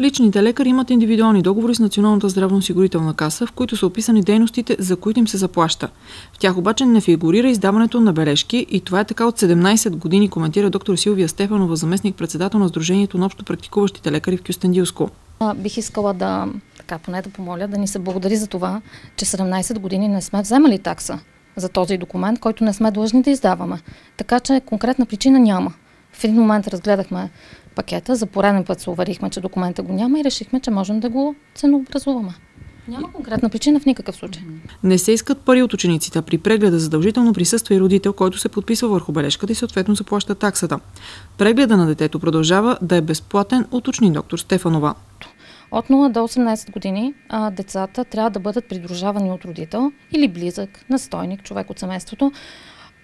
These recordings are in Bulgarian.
Личните лекари имат индивидуални договори с Националната здравноосигурителна каса, в които са описани дейностите, за които им се заплаща. В тях обаче не фигурира издаването на бележки и това е така от 17 години, коментира доктор Силвия Стефанова, заместник председател на Сдружението на общо практикуващите лекари в Кюстендилско. Бих искала да, така поне да помоля, да ни се благодари за това, че 17 години не сме вземали такса за този документ, който не сме длъжни да издаваме. Така че конкретна причина няма. В един момент разгледахме пакета, за пореден път се уверихме, че документа го няма и решихме, че можем да го ценообразуваме. Няма конкретна причина в никакъв случай. Не се искат пари от учениците. При прегледа задължително присъства и родител, който се подписва върху бележката и съответно заплаща таксата. Прегледа на детето продължава да е безплатен, уточни доктор Стефанова. От 0 до 18 години а, децата трябва да бъдат придружавани от родител или близък, настойник, човек от семейството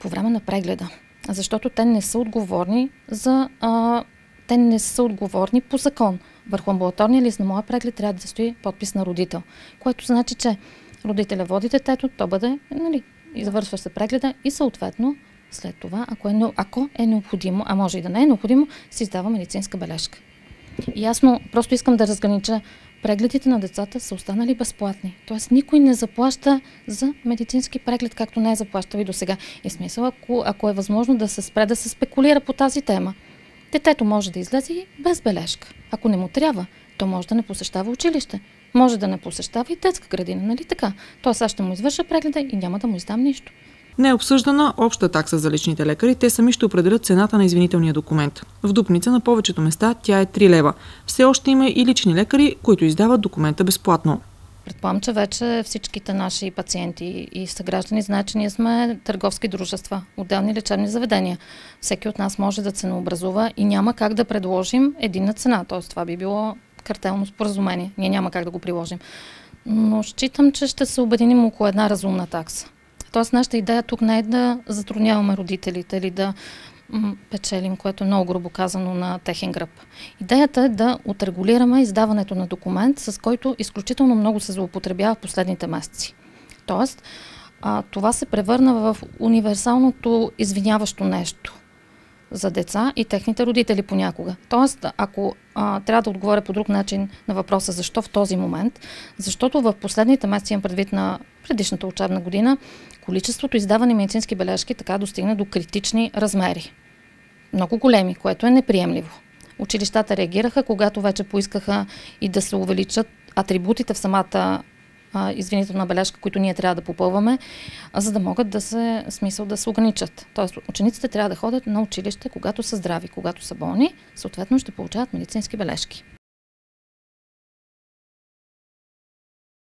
по време на прегледа. Защото те не са отговорни за. А, те не са отговорни по закон. Върху амбулаторния лист на моя преглед трябва да стои подпис на родител, което значи, че родителя води детето, то бъде, нали, завършва се прегледа и съответно след това, ако е, ако е необходимо, а може и да не е необходимо, се издава медицинска бележка. Ясно, просто искам да разгранича. Прегледите на децата са останали безплатни. Тоест никой не заплаща за медицински преглед, както не е заплащал и до сега. И смисъл, ако, ако е възможно да се спре да се спекулира по тази тема. Детето може да излезе и без бележка. Ако не му трябва, то може да не посещава училище. Може да не посещава и детска градина, нали така? Тоест аз ще му извърша прегледа и няма да му издам нищо. Не е обсъждана обща такса за личните лекари, те сами ще определят цената на извинителния документ. В Дупница на повечето места тя е 3 лева. Все още има и лични лекари, които издават документа безплатно. Предполагам, че вече всичките наши пациенти и съграждани знаят, че ние сме търговски дружества, отделни лечебни заведения. Всеки от нас може да ценообразува и няма как да предложим единна цена. Т.е. това би било картелно споразумение. Ние няма как да го приложим. Но считам, че ще се обединим около една разумна такса. Тоест, нашата идея тук не е да затрудняваме родителите или да печелим, което е много грубо казано на техен гръб. Идеята е да отрегулираме издаването на документ, с който изключително много се злоупотребява в последните месеци. Тоест, а, това се превърна в универсалното извиняващо нещо за деца и техните родители понякога. Тоест, ако а, трябва да отговоря по друг начин на въпроса защо в този момент, защото в последните месеци, имам предвид на предишната учебна година, количеството издавани медицински бележки така достигна до критични размери. Много големи, което е неприемливо. Училищата реагираха, когато вече поискаха и да се увеличат атрибутите в самата а, извинителна бележка, които ние трябва да попълваме, за да могат да се, смисъл да се ограничат. Тоест, учениците трябва да ходят на училище, когато са здрави, когато са болни, съответно ще получават медицински бележки.